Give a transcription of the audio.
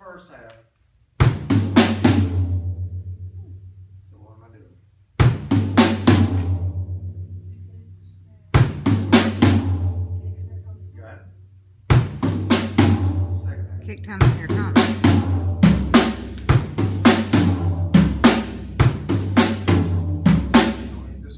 first half. So what am I doing? Got it. Second half. Kick time is your time. This